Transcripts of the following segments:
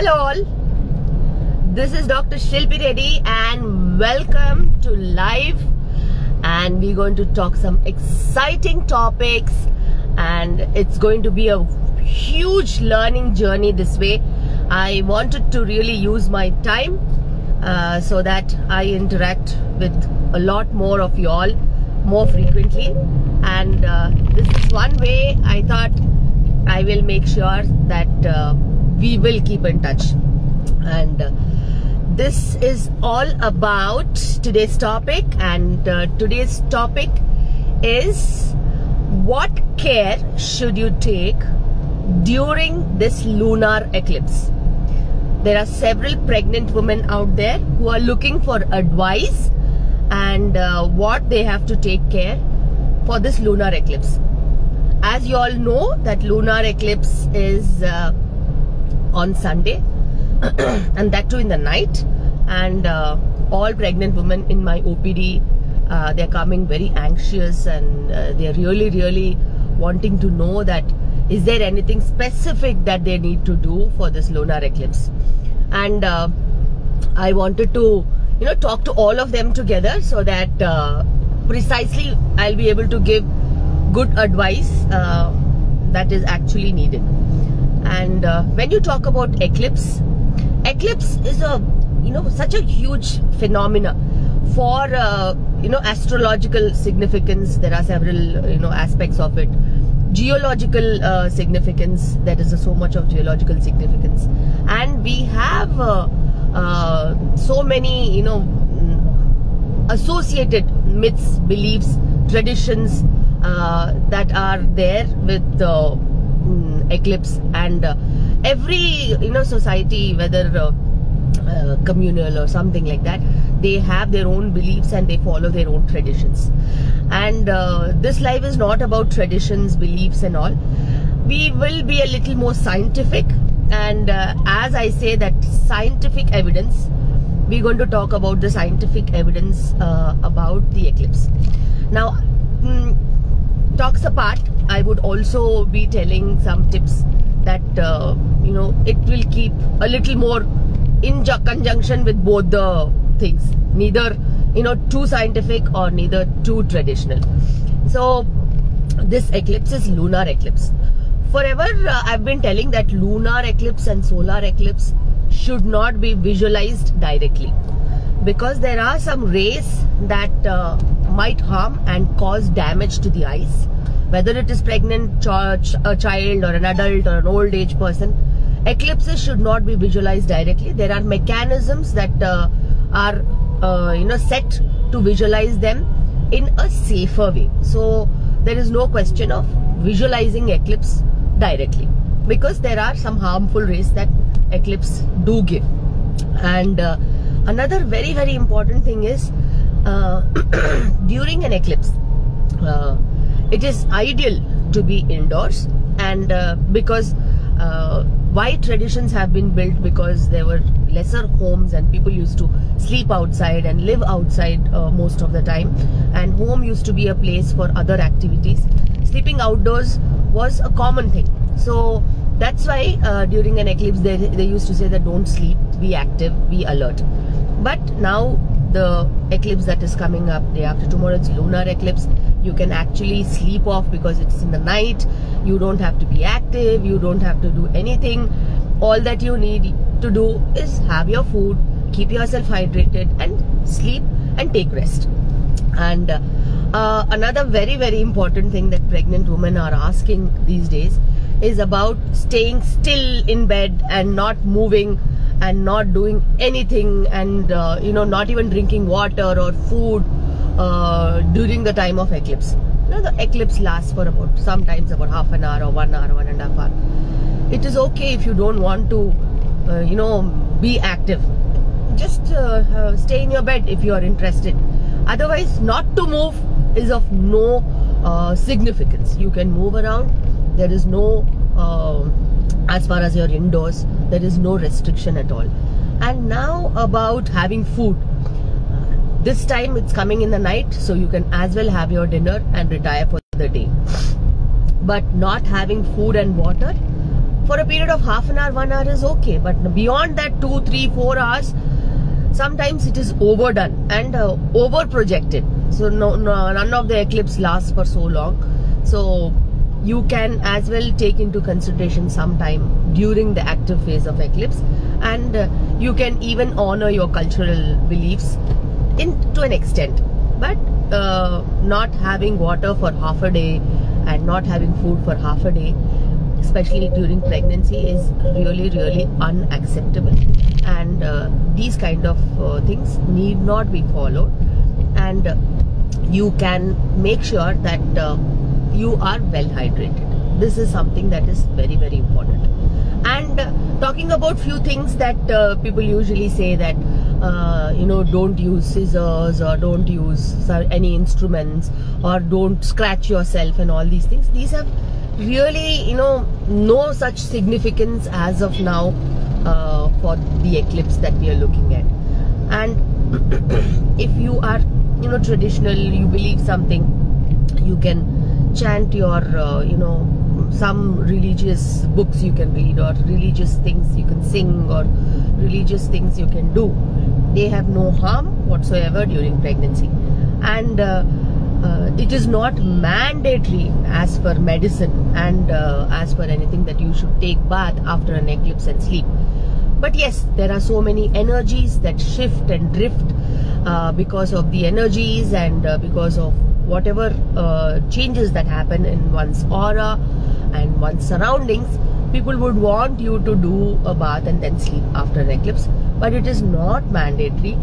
Hello all. This is Dr. Shilpi Reddy and welcome to live and we're going to talk some exciting topics and it's going to be a huge learning journey this way. I wanted to really use my time uh, so that I interact with a lot more of you all more frequently and uh, this is one way I thought I will make sure that uh, we will keep in touch. And uh, this is all about today's topic. And uh, today's topic is what care should you take during this lunar eclipse? There are several pregnant women out there who are looking for advice and uh, what they have to take care for this lunar eclipse. As you all know that lunar eclipse is uh, on Sunday and that too in the night. And uh, all pregnant women in my OPD uh, they're coming very anxious and uh, they're really really wanting to know that is there anything specific that they need to do for this lunar eclipse. And uh, I wanted to you know talk to all of them together so that uh, precisely I'll be able to give good advice uh, that is actually needed and uh, when you talk about eclipse eclipse is a you know such a huge phenomena for uh, you know astrological significance. There are several you know aspects of it. Geological uh, significance. There is so much of geological significance. And we have uh, uh, so many you know associated myths beliefs traditions uh, that are there with mm, eclipse and uh, every you know society whether uh, uh, communal or something like that they have their own beliefs and they follow their own traditions. And uh, this life is not about traditions beliefs and all. We will be a little more scientific and uh, as i say that scientific evidence we're going to talk about the scientific evidence uh, about the eclipse. Now mm, talks apart i would also be telling some tips that uh, you know it will keep a little more in conjunction with both the things. Neither you know too scientific or neither too traditional. So this eclipse is lunar eclipse. Forever uh, i've been telling that lunar eclipse and solar eclipse should not be visualized directly because there are some rays that uh, might harm and cause damage to the eyes whether it is pregnant ch a child or an adult or an old age person eclipses should not be visualized directly. There are mechanisms that uh, are uh, you know set to visualize them in a safer way. So there is no question of visualizing eclipse directly because there are some harmful rays that eclipse do give. And uh, another very very important thing is uh, during an eclipse uh, it is ideal to be indoors and uh, because uh, why traditions have been built? Because there were lesser homes and people used to sleep outside and live outside uh, most of the time. And home used to be a place for other activities. Sleeping outdoors was a common thing. So that's why uh, during an eclipse they, they used to say that don't sleep be active be alert. But now the eclipse that is coming up day after tomorrow it's lunar eclipse you can actually sleep off because it's in the night. You don't have to be active. You don't have to do anything. All that you need to do is have your food keep yourself hydrated and sleep and take rest. And uh, another very very important thing that pregnant women are asking these days is about staying still in bed and not moving and not doing anything and uh, you know not even drinking water or food uh, during the time of eclipse. Know, the eclipse lasts for about sometimes about half an hour or one hour, one and a half hour. It is okay if you don't want to, uh, you know, be active. Just uh, uh, stay in your bed if you are interested. Otherwise, not to move is of no uh, significance. You can move around. There is no, as far as you're indoors, there is no restriction at all. And now about having food this time it's coming in the night so you can as well have your dinner and retire for the day. But not having food and water for a period of half an hour one hour is okay. But beyond that two three four hours sometimes it is overdone and uh, over projected so no, no none of the eclipse lasts for so long. So you can as well take into consideration some time during the active phase of eclipse. And uh, you can even honor your cultural beliefs in to an extent. But uh, not having water for half a day and not having food for half a day especially during pregnancy is really really unacceptable. And uh, these kind of uh, things need not be followed. And uh, you can make sure that uh, you are well hydrated. This is something that is very very important. And uh, talking about few things that people usually say that uh, you know don't use scissors or don't use any instruments or don't scratch yourself and all these things. These have really you know no such significance as of now uh, for the eclipse that we are looking at. And if you are you know traditional you believe something you can chant your uh, you know some religious books you can read or religious things you can sing or religious things you can do. They have no harm whatsoever during pregnancy. And uh, uh, it is not mandatory as per medicine and uh, as per anything that you should take bath after an eclipse and sleep. But yes there are so many energies that shift and drift uh, because of the energies and uh, because of whatever uh, changes that happen in one's aura and one's surroundings people would want you to do a bath and then sleep after an eclipse. But it is not mandatory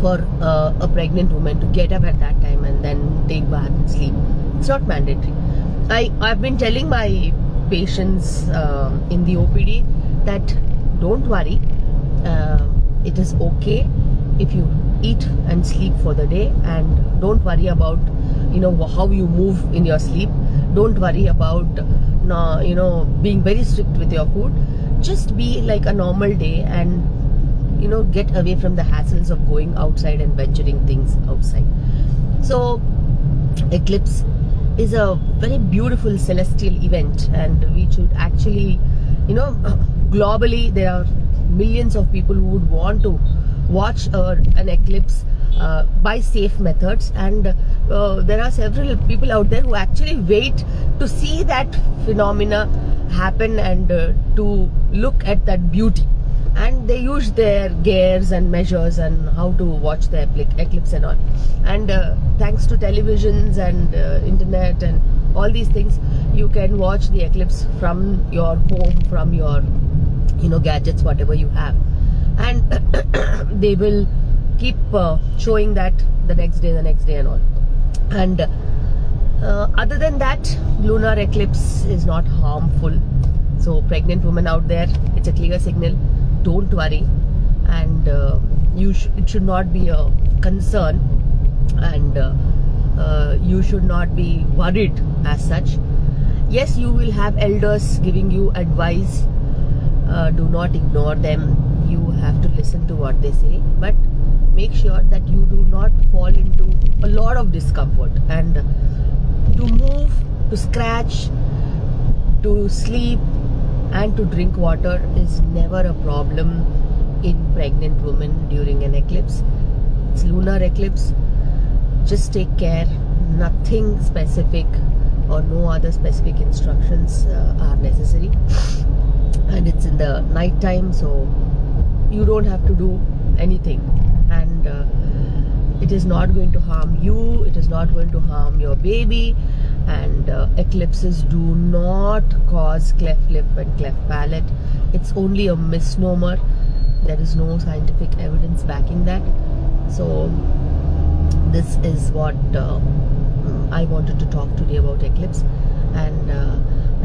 for uh, a pregnant woman to get up at that time and then take bath and sleep. It's not mandatory. I i've been telling my patients uh, in the opd that don't worry. Uh, it is okay if you eat and sleep for the day and don't worry about you know how you move in your sleep don't worry about you know being very strict with your food. Just be like a normal day and you know get away from the hassles of going outside and venturing things outside. So eclipse is a very beautiful celestial event and we should actually you know globally there are millions of people who would want to watch uh, an eclipse uh, by safe methods. And uh, there are several people out there who actually wait to see that phenomena happen and uh, to look at that beauty. And they use their gears and measures and how to watch the eclipse and all. And uh, thanks to televisions and uh, internet and all these things you can watch the eclipse from your home from your you know gadgets whatever you have. And they will keep uh, showing that the next day the next day and all. And uh, other than that lunar eclipse is not harmful. So pregnant women out there it's a clear signal. Don't worry. And uh, you sh it should not be a concern. And uh, uh, you should not be worried as such. Yes you will have elders giving you advice. Uh, do not ignore them. You have to listen to what they say. But make sure that you do not fall into a lot of discomfort and to move to scratch to sleep and to drink water is never a problem in pregnant women during an eclipse. It's lunar eclipse. Just take care. Nothing specific or no other specific instructions uh, are necessary. And it's in the night time so you don't have to do anything and uh, it is not going to harm you it is not going to harm your baby. And uh, eclipses do not cause cleft lip and cleft palate. It's only a misnomer. There is no scientific evidence backing that. So this is what uh, I wanted to talk today about eclipse. And uh,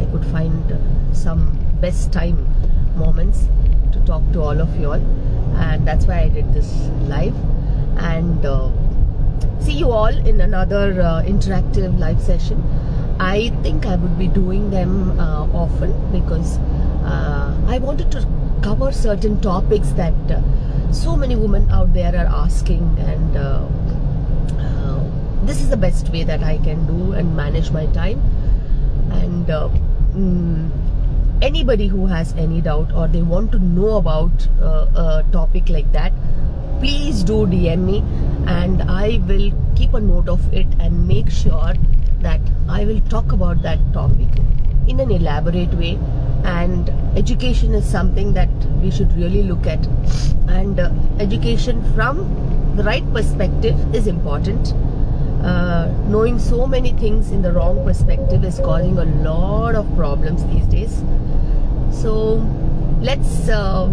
I could find some best time moments to talk to all of you all and that's why I did this live. And uh, see you all in another uh, interactive live session. I think I would be doing them uh, often because uh, I wanted to cover certain topics that uh, so many women out there are asking. And uh, this is the best way that I can do and manage my time. And mm, anybody who has any doubt or they want to know about uh, a topic like that please do dm me and i will keep a note of it and make sure that i will talk about that topic in an elaborate way. And education is something that we should really look at. And uh, education from the right perspective is important uh, knowing so many things in the wrong perspective is causing a lot of problems these days. So let's uh,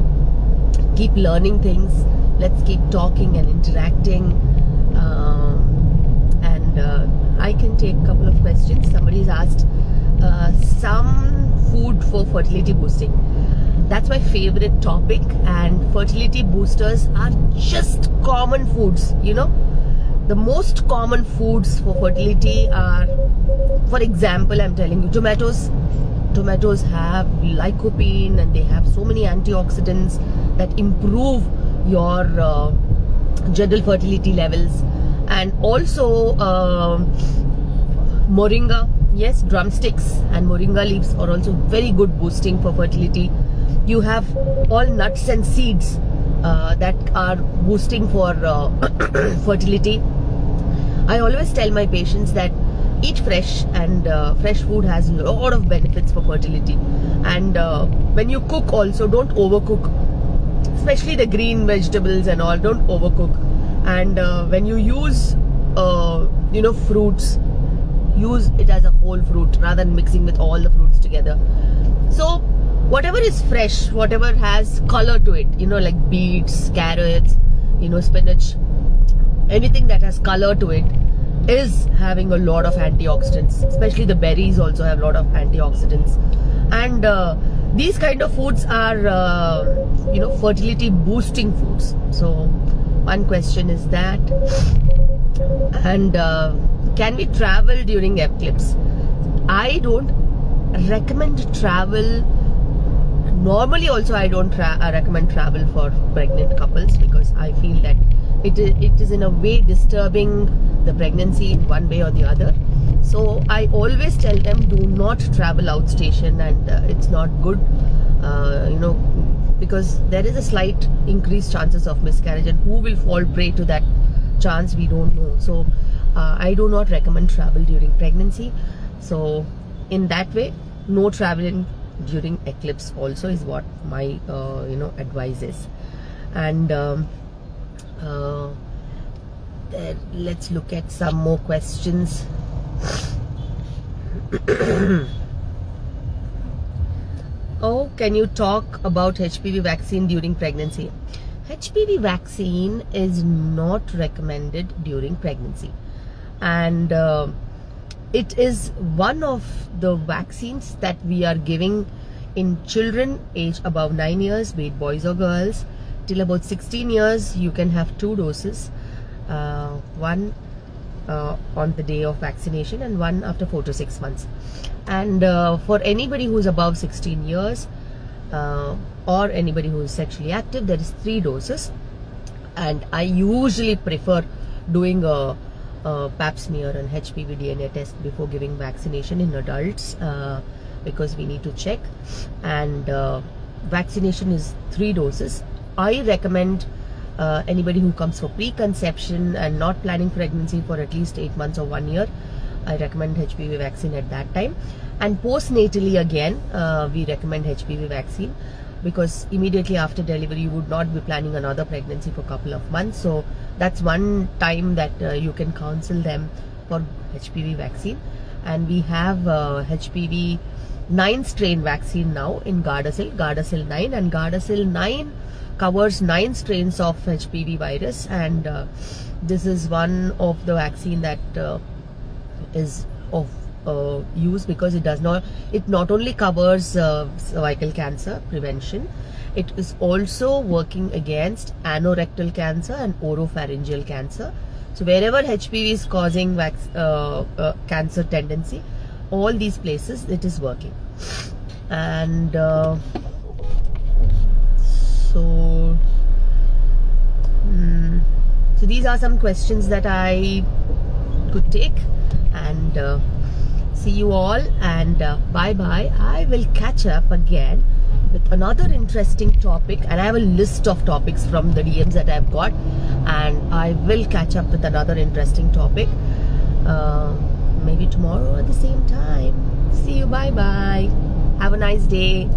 keep learning things. Let's keep talking and interacting. Um, and uh, I can take a couple of questions. Somebody's asked uh, some food for fertility boosting. That's my favorite topic. And fertility boosters are just common foods you know the most common foods for fertility are for example i'm telling you tomatoes. Tomatoes have lycopene and they have so many antioxidants that improve your uh, general fertility levels. And also uh, moringa. Yes drumsticks and moringa leaves are also very good boosting for fertility. You have all nuts and seeds uh, that are boosting for uh, fertility I always tell my patients that eat fresh and uh, fresh food has a lot of benefits for fertility. And uh, when you cook also don't overcook. Especially the green vegetables and all don't overcook. And uh, when you use uh, you know fruits use it as a whole fruit rather than mixing with all the fruits together. So whatever is fresh whatever has color to it you know like beets carrots you know spinach anything that has color to it is having a lot of antioxidants. Especially the berries also have a lot of antioxidants. And uh, these kind of foods are uh, you know fertility boosting foods. So one question is that. And uh, can we travel during eclipse? I don't recommend travel. Normally also i don't tra recommend travel for pregnant couples because i feel that it is, it is in a way disturbing the pregnancy in one way or the other. So I always tell them do not travel outstation and uh, it's not good uh, you know because there is a slight increased chances of miscarriage and who will fall prey to that chance we don't know. So uh, I do not recommend travel during pregnancy. So in that way no traveling during eclipse also is what my uh, you know advice is. And um, uh, let's look at some more questions. Oh can you talk about HPV vaccine during pregnancy? HPV vaccine is not recommended during pregnancy. And uh, it is one of the vaccines that we are giving in children aged above 9 years be it boys or girls till about 16 years you can have two doses uh, one uh, on the day of vaccination and one after 4 to 6 months. And uh, for anybody who's above 16 years uh, or anybody who is sexually active there is three doses. And I usually prefer doing a, a pap smear and HPV DNA test before giving vaccination in adults uh, because we need to check. And uh, vaccination is three doses I recommend uh, anybody who comes for preconception and not planning pregnancy for at least 8 months or 1 year I recommend HPV vaccine at that time. And postnatally again uh, we recommend HPV vaccine because immediately after delivery you would not be planning another pregnancy for a couple of months. So that's one time that uh, you can counsel them for HPV vaccine. And we have uh, HPV 9 strain vaccine now in Gardasil, Gardasil 9 and Gardasil 9 covers nine strains of HPV virus and uh, this is one of the vaccine that uh, is of uh, use because it does not it not only covers uh, cervical cancer prevention it is also working against anorectal cancer and oropharyngeal cancer. So wherever HPV is causing uh, uh, cancer tendency all these places it is working. And uh, so hmm, so these are some questions that I could take and uh, see you all and uh, bye bye I will catch up again with another interesting topic and I have a list of topics from the DMs that I've got and I will catch up with another interesting topic uh, maybe tomorrow at the same time. See you. Bye bye have a nice day.